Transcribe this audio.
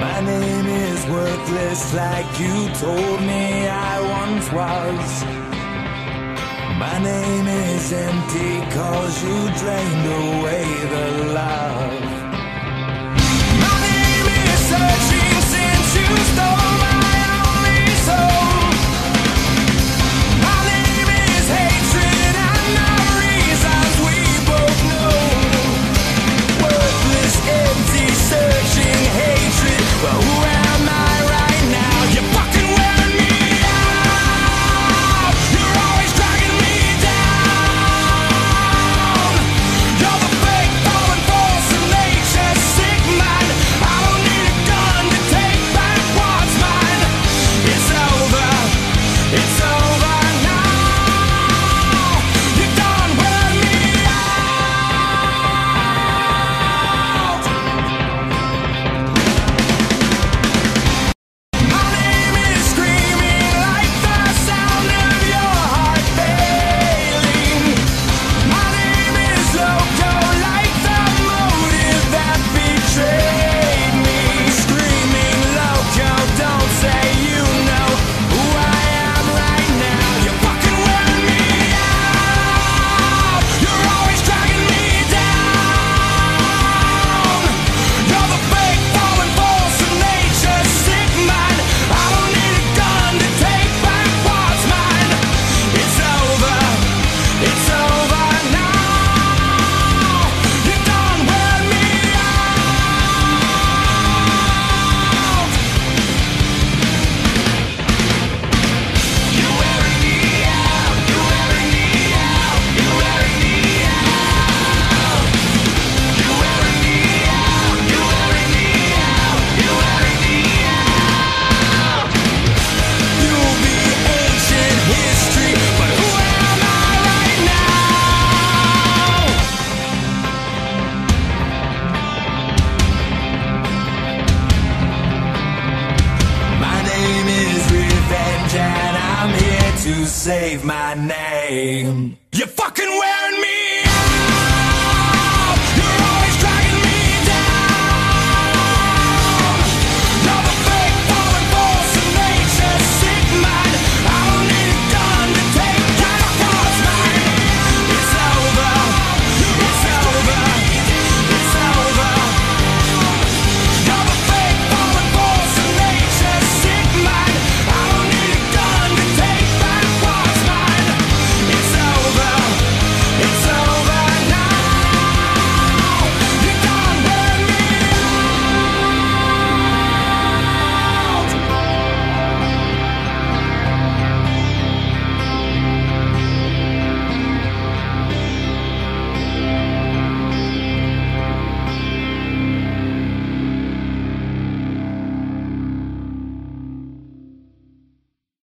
My name is worthless like you told me I once was. My name is empty cause you drained away the love. to save my name. You fucking wait!